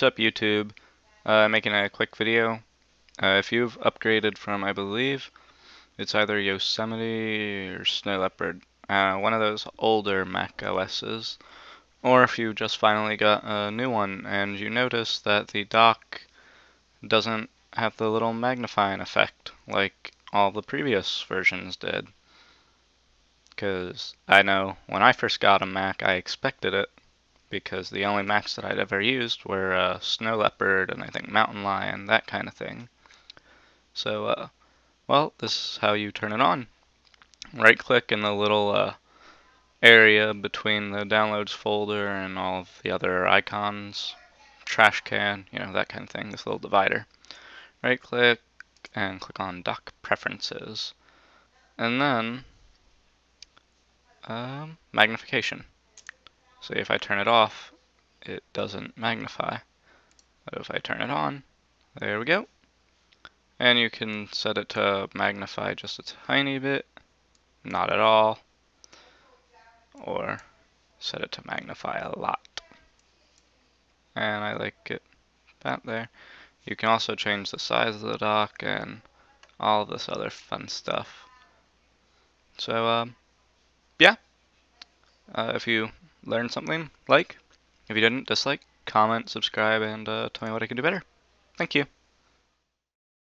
What's up YouTube? Uh, making a quick video. Uh, if you've upgraded from, I believe, it's either Yosemite or Snow Leopard, uh, one of those older Mac OSs, or if you just finally got a new one and you notice that the dock doesn't have the little magnifying effect like all the previous versions did. Because I know when I first got a Mac, I expected it because the only Macs that I'd ever used were uh, Snow Leopard and I think Mountain Lion, that kind of thing. So, uh, well, this is how you turn it on. Right click in the little uh, area between the downloads folder and all of the other icons, trash can, you know, that kind of thing, this little divider. Right click and click on dock preferences. And then um, magnification. So if I turn it off, it doesn't magnify. But if I turn it on, there we go. And you can set it to magnify just a tiny bit, not at all, or set it to magnify a lot. And I like it that there. You can also change the size of the dock and all this other fun stuff. So, um, yeah. Uh, if you learned something, like. If you didn't, dislike, comment, subscribe, and uh, tell me what I can do better. Thank you.